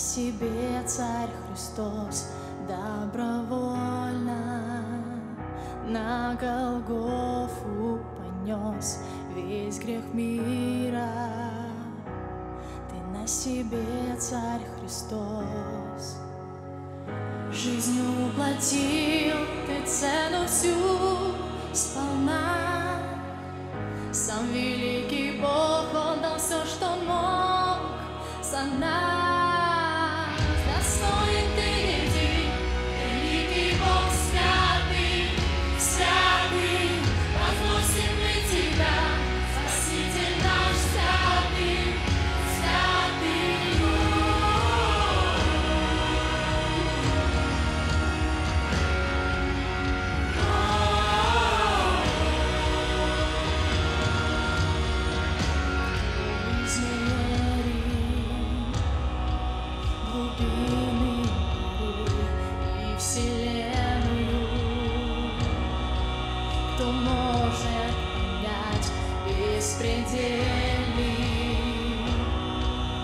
себе Царь Христос добровольно на Голгофу понес весь грех мира. Ты на себе Царь Христос. Жизнью уплатил ты цену всю сполна. Сам великий Бог, Он дал все, что мог за нас. Кто может понять беспредельный?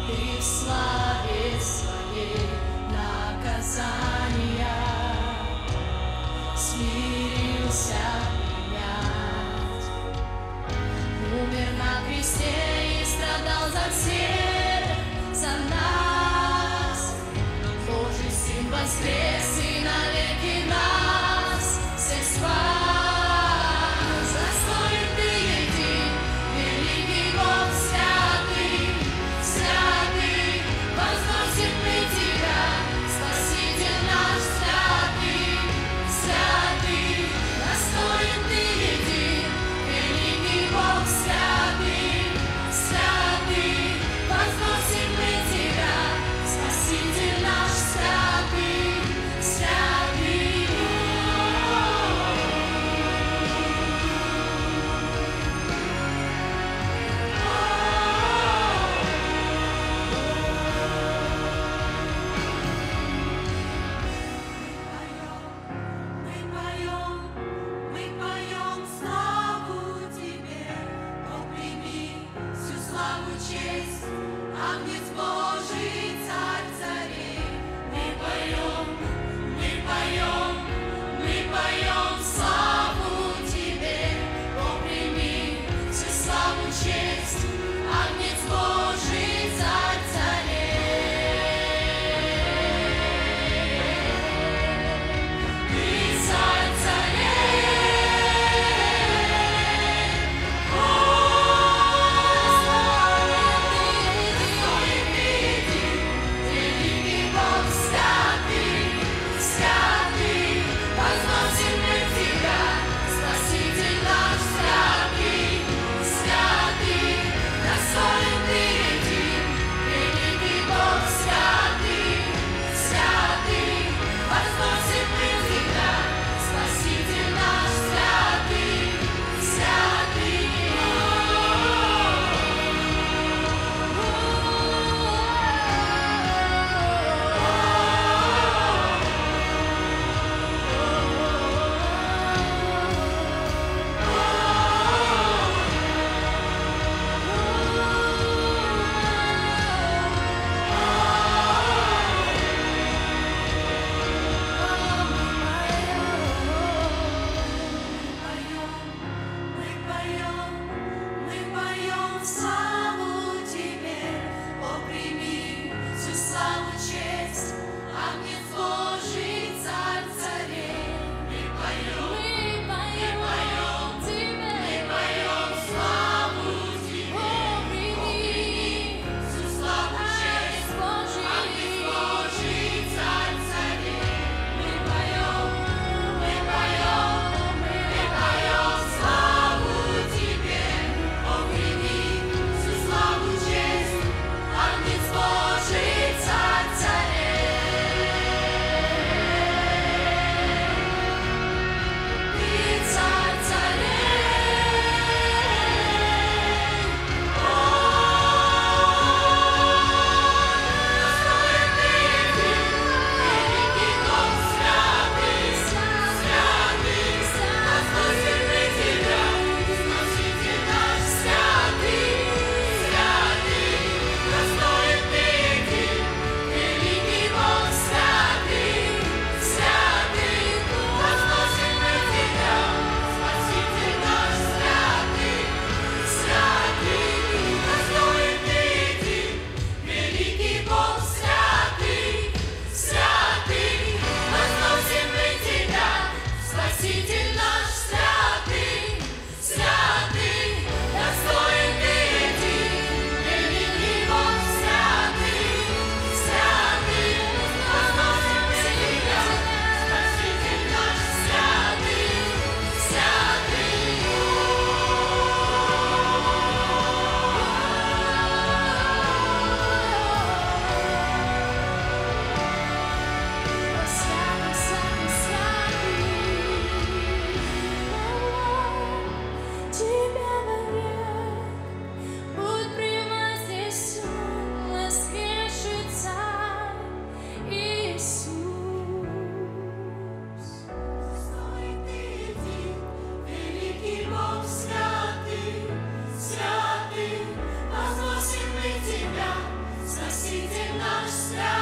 Ты в славе своей наказания смирился us now.